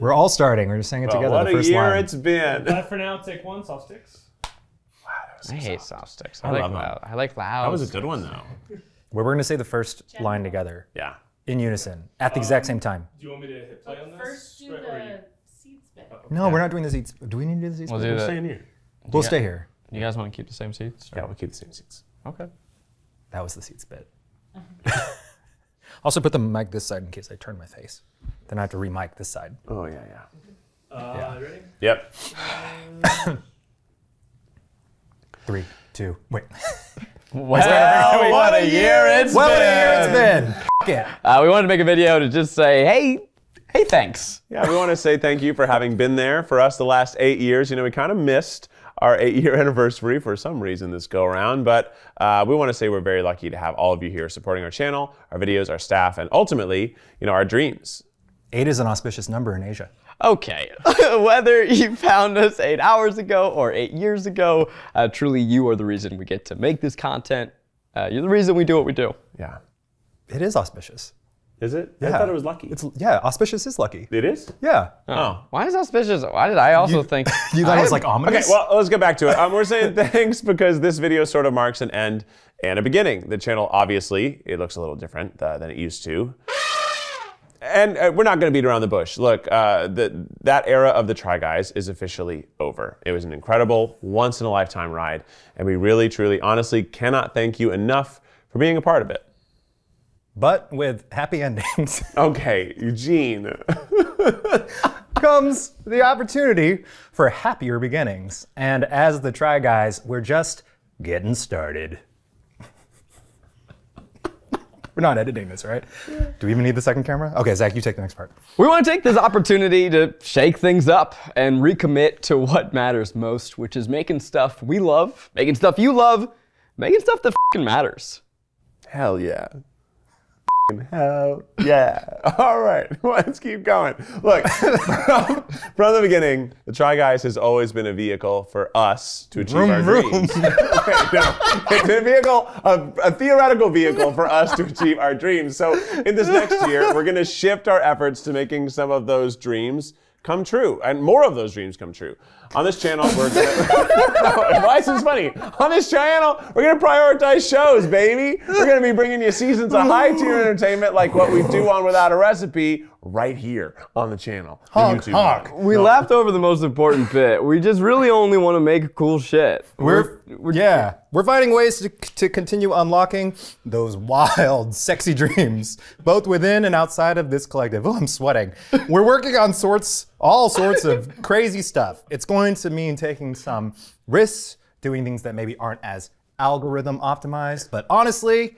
We're all starting. We're just saying it Well, together. what the a year line. it's been. But for now, take one soft sticks. I hate soft sticks. I, I like love 'em. loud. I like loud. That was a good one though. Where we're going to say the first line together Yeah. in unison at the exact um, same time. Do you want me to hit play on this? First, do Or you- the seeds bit. Oh, no, we're not doing the seats. Do we need to do the seats? We'll We'll, do that. Staying here. stay here. You guys want to keep the same seats? or- Yeah, we'll keep the same seats. Okay. That was the seats bit. also, put the mic this side in case I turn my face. Then I have to re-mic this side. Oh yeah, yeah. Uh, ready? Yep. Three, two, wait. Well, what a year it's What been. What a year it's been. F- it. Uh, we wanted to make a video to just say, hey, hey, thanks. Yeah, we want to say thank you for having been there for us the last eight years. You know, we kind of missed our eight year anniversary for some reason this go around, but uh, we want to say we're very lucky to have all of you here supporting our channel, our videos, our staff, and ultimately, you know, our dreams. Eight is an auspicious number in Asia. Okay, whether you found us eight hours ago or eight years ago, uh, truly you are the reason we get to make this content. Uh, you're the reason we do what we do. Yeah. It is auspicious. Is it? Yeah. I thought it was lucky. It's yeah, auspicious is lucky. it is? Yeah. Oh. Why is auspicious? Why did I also think You thought it was I- like ominous? Okay, well, let's get back to it. Um, we're saying thanks because this video sort of marks an end and a beginning. The channel, obviously, it looks a little different uh, than it used to. And uh, we're not going to beat around the bush. Look, uh, the, that era of the Try Guys is officially over. It was an incredible, once in a lifetime ride, and we really, truly, honestly cannot thank you enough for being a part of it. but with happy endings Okay, Eugene. comes the opportunity for happier beginnings. And as the Try Guys, we're just getting started. We're not editing this, right? Do we even need the second camera? Okay, Zach, you take the next part. We want to take this opportunity to shake things up and recommit to what matters most, which is making stuff we love, making stuff you love, making stuff that fing matters. Hell yeah. Hell yeah. All right, let's keep going. Look, from, from the beginning, the Try Guys has always been a vehicle for us to achieve our vroom. dreams. okay, no, it's a vehicle, a, a theoretical vehicle for us to achieve our dreams. So in this next year, we're going to shift our efforts to making some of those dreams come true and more of those dreams come true. On this channel, we're gonna. Is funny? On this channel, we're gonna prioritize shows, baby. We're gonna be bringing you seasons of high tier entertainment like what we do on Without a Recipe right here on the channel. the Honk, YouTube honk. channel. We laughed over the most important bit. We just really only want to make cool shit. We're, yeah, we're finding ways to, to continue unlocking those wild, sexy dreams, both within and outside of this collective. Oh, I'm sweating. We're working on sorts, all sorts of crazy stuff. It's going to mean taking some risks, doing things that maybe aren't as algorithm optimized, but honestly,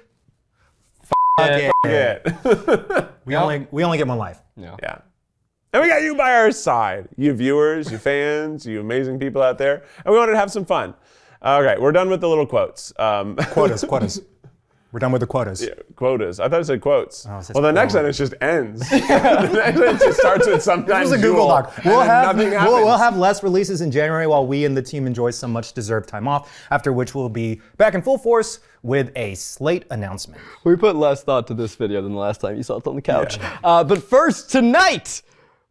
fuck it. Yeah. We only we only get one life. yeah. And we got you by our side, you viewers, you fans, you amazing people out there. And we wanted to have some fun. Okay, we're done with the little quotes. Um, Quotas, quotas. We're done with the quotas. quotas. I thought it said quotes. Oh, it well, the next quote. sentence just ends. the next sentence just starts with sometimes. This is a Google Doc. We'll have, we'll, we'll have less releases in January while we and the team enjoy some much deserved time off, after which we'll be back in full force with a slate announcement. We put less thought to this video than the last time you saw it on the couch. Uh, but first, tonight,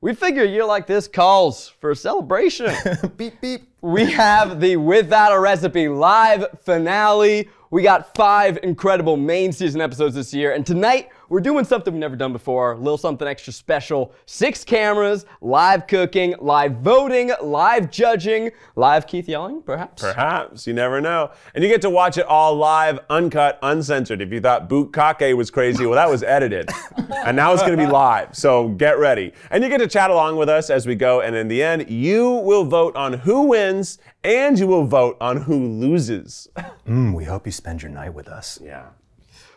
we figure a year like this calls for a celebration. beep, beep. we have the Without a Recipe live finale. We got five incredible main season episodes this year, and tonight we're doing something we've never done before, a little something extra special. Six cameras, live cooking, live voting, live judging, live Keith yelling, perhaps. Perhaps. You never know. And you get to watch it all live, uncut, uncensored. If you thought Boot Kake was crazy, well, that was edited. and now it's going to be live. So get ready. And you get to chat along with us as we go. And in the end, you will vote on who wins and you will vote on who loses. Mm, we hope you spend your night with us. Yeah.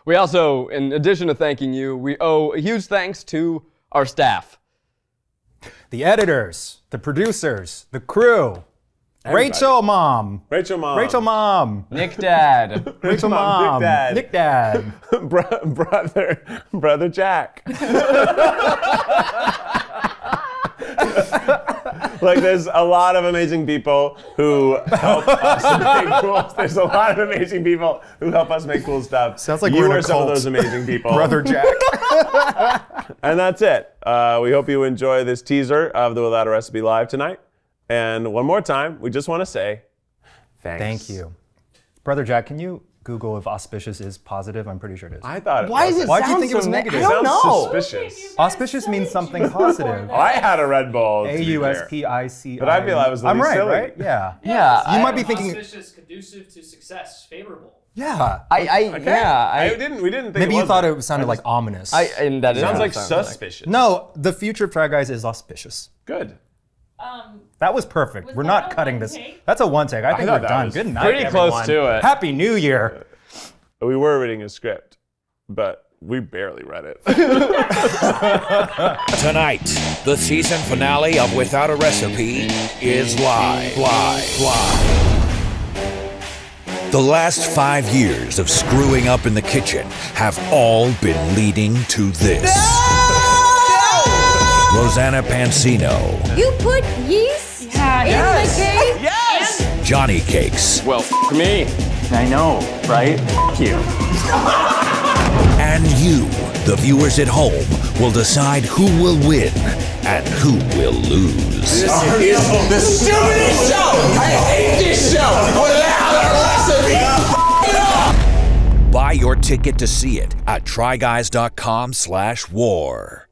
We also, in addition to thanking you, we owe a huge thanks to our staff. The editors, the producers, the crew, Rachel Mom, Rachel Mom. Rachel Mom, Nick Dad. Rachel Mom, Mom, Nick Dad. Nick Dad. Bro- brother, brother Jack. like there's a lot of amazing people who help us make cool. Stuff. There's a lot of amazing people who help us make cool stuff. Sounds like you we're in are a some of those amazing people. Brother Jack. and that's it. Uh, we hope you enjoy this teaser of the Without a Recipe live tonight. And one more time, we just want to say thanks. Thank you. Brother Jack, can you Google if auspicious is positive? I'm pretty sure it is. I thought. It Why was is it Why do you sound think it was so ne- negative? I don't Sounds know. suspicious. Auspicious means something positive. I had a Red Bull. to A be U fair. S P I C. But I feel I was the I'm least right, silly. right? Yeah. Yeah, You I, might be thinking. Auspicious, conducive to success, favorable. Yeah. I, I yeah, I I, didn't. We didn't think. Maybe it you thought wasn't. it sounded like ominous. I and that is Sounds what like it sounds suspicious. no, the future of Try Guys is auspicious. Good. Um, That was perfect. Was we're not cutting this. take? That's a one take. I think thought we're done. Good night. pretty close everyone. to it. Happy New Year. We were reading a script, but we barely read it. Tonight, the season finale of Without a Recipe is live. Live. Live. The last five years of screwing up in the kitchen have all been leading to this. Rosanna Pansino, you put yeast in the cake? yes. Johnny Cakes, well, f- me. I know, right? F you. and you, the viewers at home, will decide who will win and who will lose. This is the stupidest show! I hate this show! Without a recipe! Buy your ticket to see it at tryguys.com slash war.